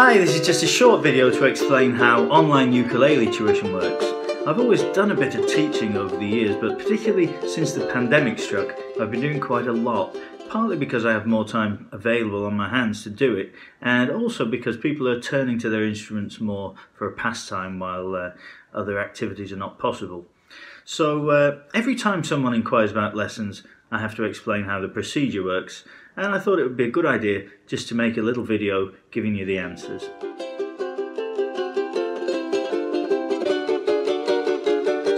Hi, this is just a short video to explain how online ukulele tuition works. I've always done a bit of teaching over the years, but particularly since the pandemic struck, I've been doing quite a lot, partly because I have more time available on my hands to do it, and also because people are turning to their instruments more for a pastime while uh, other activities are not possible. So uh, every time someone inquires about lessons, I have to explain how the procedure works, and I thought it would be a good idea just to make a little video giving you the answers.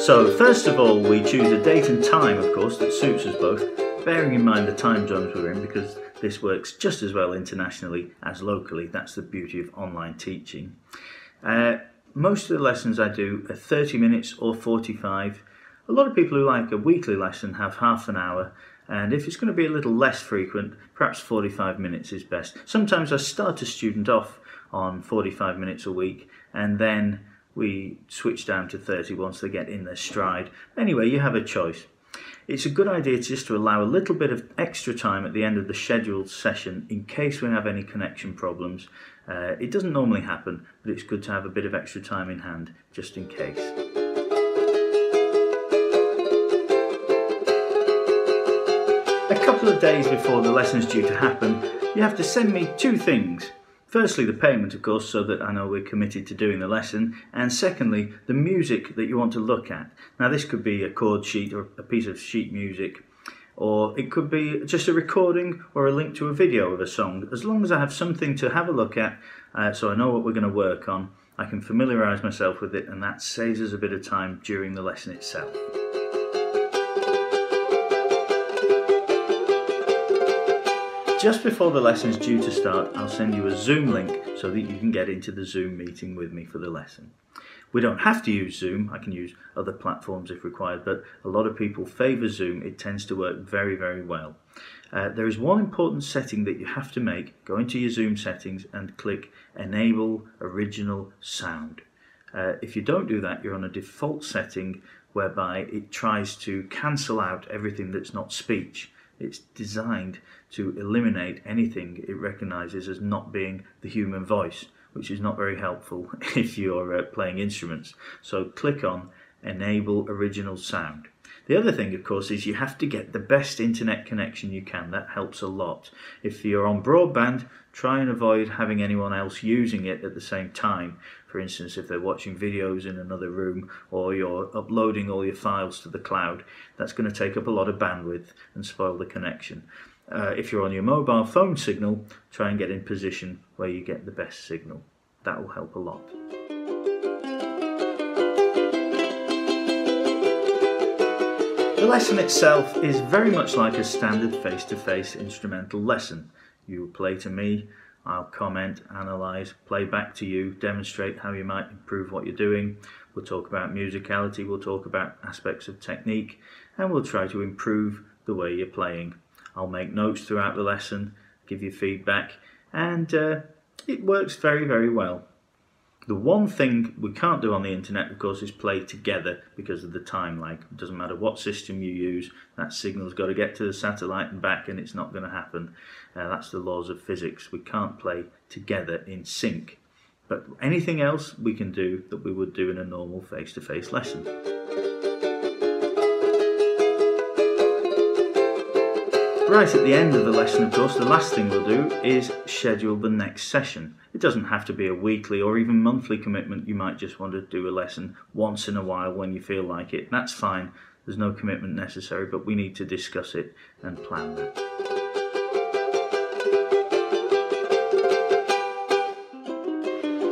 So first of all we choose a date and time of course that suits us both, bearing in mind the time zones we're in because this works just as well internationally as locally, that's the beauty of online teaching. Uh, most of the lessons I do are 30 minutes or 45 a lot of people who like a weekly lesson have half an hour and if it's going to be a little less frequent, perhaps 45 minutes is best. Sometimes I start a student off on 45 minutes a week and then we switch down to 30 once they get in their stride. Anyway, you have a choice. It's a good idea just to allow a little bit of extra time at the end of the scheduled session in case we have any connection problems. Uh, it doesn't normally happen, but it's good to have a bit of extra time in hand just in case. Couple of days before the lesson is due to happen, you have to send me two things. Firstly, the payment, of course, so that I know we're committed to doing the lesson, and secondly, the music that you want to look at. Now, this could be a chord sheet or a piece of sheet music, or it could be just a recording or a link to a video of a song. As long as I have something to have a look at, uh, so I know what we're going to work on, I can familiarise myself with it, and that saves us a bit of time during the lesson itself. Just before the lesson is due to start, I'll send you a Zoom link so that you can get into the Zoom meeting with me for the lesson. We don't have to use Zoom, I can use other platforms if required, but a lot of people favour Zoom, it tends to work very, very well. Uh, there is one important setting that you have to make. Go into your Zoom settings and click Enable Original Sound. Uh, if you don't do that, you're on a default setting whereby it tries to cancel out everything that's not speech. It's designed to eliminate anything it recognises as not being the human voice, which is not very helpful if you're uh, playing instruments. So click on Enable Original Sound. The other thing, of course, is you have to get the best internet connection you can. That helps a lot. If you're on broadband, try and avoid having anyone else using it at the same time. For instance, if they're watching videos in another room or you're uploading all your files to the cloud, that's going to take up a lot of bandwidth and spoil the connection. Uh, if you're on your mobile phone signal, try and get in position where you get the best signal. That will help a lot. Lesson itself is very much like a standard face-to-face -face instrumental lesson. You play to me, I'll comment, analyse, play back to you, demonstrate how you might improve what you're doing. We'll talk about musicality, we'll talk about aspects of technique, and we'll try to improve the way you're playing. I'll make notes throughout the lesson, give you feedback, and uh, it works very, very well. The one thing we can't do on the internet, of course, is play together because of the time lag. It doesn't matter what system you use, that signal's got to get to the satellite and back, and it's not going to happen. Uh, that's the laws of physics. We can't play together in sync. But anything else we can do that we would do in a normal face-to-face -face lesson. Right at the end of the lesson, of course, the last thing we'll do is schedule the next session. It doesn't have to be a weekly or even monthly commitment. You might just want to do a lesson once in a while when you feel like it. That's fine. There's no commitment necessary, but we need to discuss it and plan that.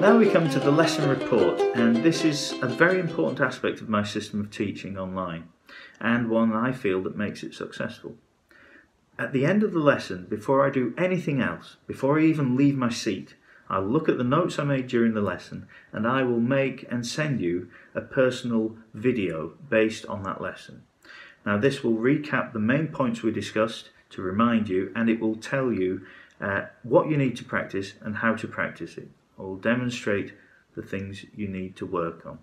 Now we come to the lesson report, and this is a very important aspect of my system of teaching online, and one I feel that makes it successful. At the end of the lesson, before I do anything else, before I even leave my seat, I'll look at the notes I made during the lesson and I will make and send you a personal video based on that lesson. Now this will recap the main points we discussed to remind you and it will tell you uh, what you need to practice and how to practice it. I will demonstrate the things you need to work on.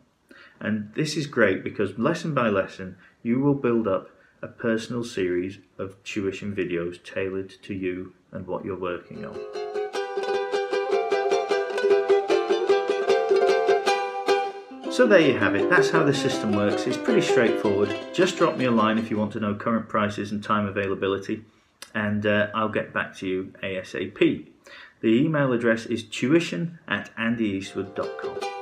And this is great because lesson by lesson you will build up a personal series of tuition videos tailored to you and what you're working on. So there you have it, that's how the system works. It's pretty straightforward. Just drop me a line if you want to know current prices and time availability and uh, I'll get back to you ASAP. The email address is tuition at andyeastwood.com.